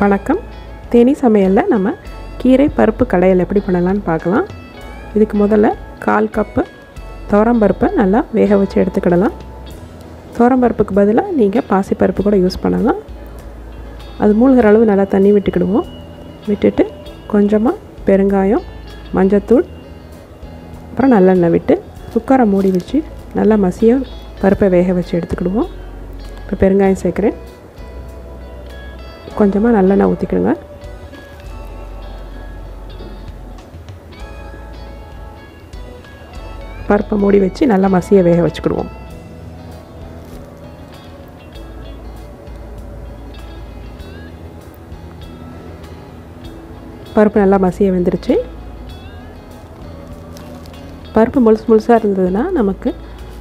வணக்கம். தேனி சமையலில் நம்ம கீரை பருப்பு கடையில் எப்படி பண்ணலான்னு பார்க்கலாம். இதுக்கு முதல்ல கால் கப்பு துவரம்பருப்பை நல்லா வேக வச்சு எடுத்துக்கிடலாம். துவரம்பருப்புக்கு பதிலாக நீங்கள் பாசிப்பருப்பு கூட யூஸ் பண்ணலாம். அது மூழ்கிற அளவு நல்லா தண்ணி விட்டுக்கிடுவோம். விட்டுட்டு கொஞ்சமாக பெருங்காயம் மஞ்சத்தூள் அப்புறம் நல்லெண்ணெய் விட்டு குக்கரை மூடி வச்சு நல்லா மசிய பருப்பை வேக வச்சு எடுத்துக்கிடுவோம். இப்போ பெருங்காயம் சேர்க்குறேன். கொஞ்சமாக நல்லெண்ணெய் ஊற்றிக்கிடுங்க பருப்பை மூடி வச்சு நல்லா மசிய வேக வச்சுக்கிடுவோம். பருப்பு நல்லா மசிய வெந்துருச்சு. பருப்பு முழுசு முழுசாக இருந்ததுன்னா நமக்கு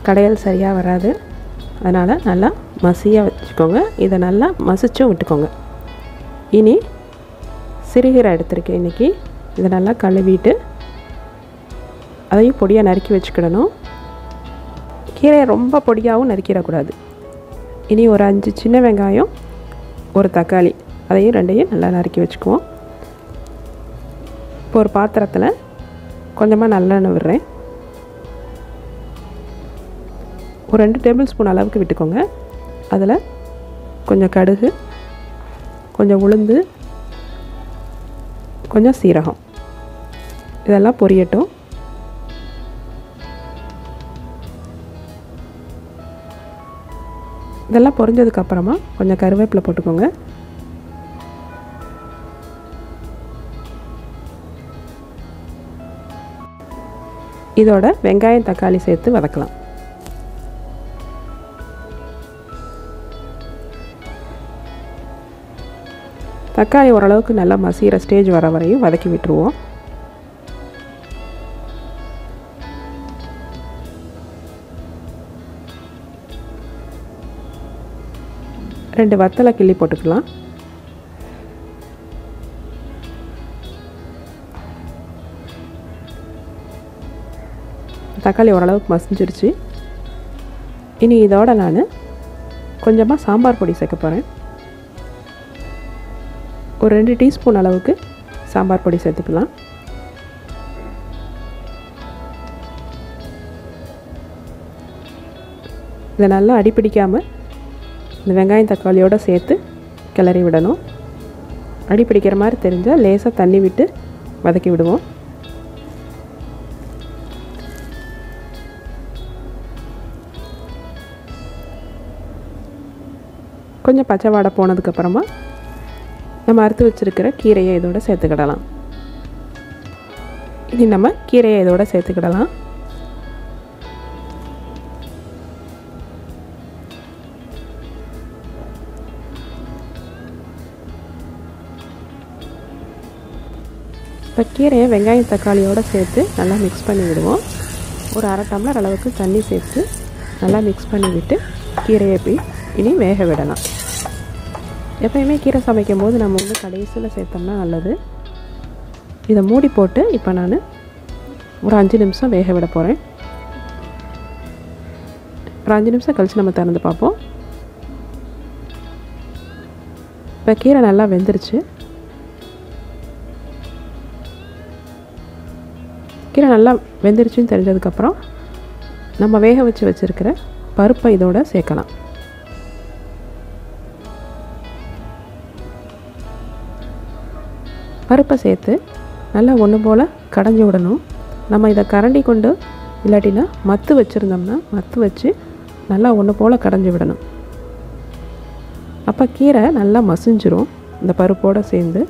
கடையல் சரியாக வராது. அதனால் நல்லா மசியாக வச்சுக்கோங்க. இதை நல்லா மசிச்சும் விட்டுக்கோங்க. இனி சிறுகீரை எடுத்திருக்கேன் இன்றைக்கி இதை நல்லா கழுவிட்டு அதையும் பொடியாக நறுக்கி வச்சுக்கிடணும். கீரையை ரொம்ப பொடியாகவும் நறுக்கிடக்கூடாது. இனி ஒரு அஞ்சு சின்ன வெங்காயம் ஒரு தக்காளி அதையும் ரெண்டையும் நல்லா நறுக்கி வச்சுக்குவோம். இப்போ ஒரு பாத்திரத்தில் கொஞ்சமாக நல்லெண்ணெய் விடுறேன். ஒரு ரெண்டு டேபிள் ஸ்பூன் அளவுக்கு விட்டுக்கோங்க. அதில் கொஞ்சம் கடுகு கொஞ்சம் உளுந்து கொஞ்சம் சீரகம். இதெல்லாம் பொரியட்டும். இதெல்லாம் பொரிஞ்சதுக்கப்புறமா கொஞ்சம் கருவேப்பிலை போட்டுக்கோங்க. இதோட வெங்காயம் தக்காளி சேர்த்து வதக்கலாம். தக்காளி ஓரளவுக்கு நல்லா மசிகிற ஸ்டேஜ் வர வரையும் வதக்கி விட்டுருவோம். ரெண்டு வத்தலை கிள்ளி போட்டுக்கலாம். தக்காளி ஓரளவுக்கு மசிஞ்சிருச்சு. இனி இதோட நான் கொஞ்சமாக சாம்பார் பொடி சேர்க்க போகிறேன் ஒரு ரெண்டு டீஸ்பூன் அளவுக்கு சாம்பார் பொடி சேர்த்துக்கலாம். இதை நல்லா அடிப்பிடிக்காமல் இந்த வெங்காயம் தக்காளியோடு சேர்த்து கிளறி விடணும். அடிப்பிடிக்கிற மாதிரி தெரிஞ்சால் லேசாக தண்ணி விட்டு வதக்கி விடுவோம். கொஞ்சம் பச்சை வாடை போனதுக்கப்புறமா நம்ம அறுத்து வச்சுருக்கிற கீரையை இதோட சேர்த்துக்கிடலாம். இனி நம்ம கீரையை இதோட சேர்த்துக்கிடலாம். இப்போ கீரையை வெங்காயம் தக்காளியோடு சேர்த்து நல்லா மிக்ஸ் பண்ணி விடுவோம் ஒரு அரை டம்ளர் அளவுக்கு தண்ணி சேர்த்து நல்லா மிக்ஸ் பண்ணிவிட்டு கீரையை போய் இனி வேக விடலாம். எப்பயுமே கீரை சமைக்கும் போது நம்ம வந்து கடைசியில் சேர்த்தோம்னா நல்லது. இதை மூடி போட்டு இப்போ நான் ஒரு அஞ்சு நிமிஷம் வேக விட போகிறேன் ஒரு அஞ்சு நிமிஷம் கழித்து நம்ம திறந்து பார்ப்போம். இப்போ கீரை நல்லா வெந்துருச்சு. கீரை நல்லா வெந்துருச்சுன்னு தெரிஞ்சதுக்கப்புறம் நம்ம வேக வச்சு வச்சுருக்கிற பருப்பை இதோட சேர்க்கலாம். பருப்பை சேர்த்து நல்லா ஒன்று போல் கடைஞ்சி விடணும். நம்ம இதை கரண்டி கொண்டு இல்லாட்டினா மத்து வச்சுருந்தோம்னா மத்து வச்சு நல்லா ஒன்று போல் கடைஞ்சி விடணும். அப்போ கீரை நல்லா மசிஞ்சிரும் இந்த பருப்போடு சேர்ந்து.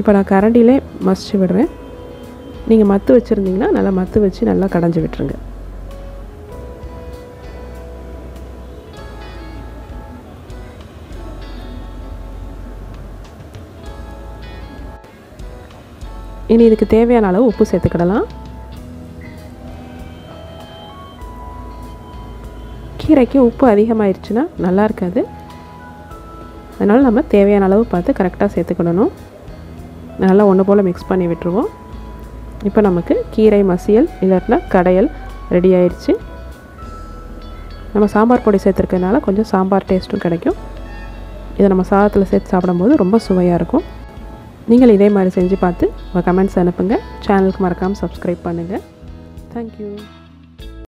இப்போ நான் கரண்டிலே மசிச்சு விடுறேன். நீங்கள் மத்து வச்சுருந்தீங்கன்னா நல்லா மத்து வச்சு நல்லா கடைஞ்சி விட்டுருங்க. இனி இதுக்கு தேவையான அளவு உப்பு சேர்த்துக்கிடலாம். கீரைக்கு உப்பு அதிகமாகிடுச்சுன்னா நல்லா இருக்காது. அதனால் நம்ம தேவையான அளவு பார்த்து கரெக்டாக சேர்த்துக்கிடணும். நல்லா ஒன்று போல் மிக்ஸ் பண்ணி விட்டுருவோம். இப்போ நமக்கு கீரை மசியல் இல்லாட்டினா கடையல் ரெடி ஆயிடுச்சு நம்ம சாம்பார் பொடி சேர்த்துருக்கனால கொஞ்சம் சாம்பார் டேஸ்ட்டும் கிடைக்கும். இதை நம்ம சாதத்தில் சேர்த்து சாப்பிடும்போது ரொம்ப சுவையாக இருக்கும். நீங்கள் இதே மாதிரி செஞ்சு பார்த்து உங்கள் கமெண்ட்ஸ் அனுப்புங்க. சேனலுக்கு மறக்காமல் சப்ஸ்கிரைப் பண்ணுங்கள் தேங்க்யூ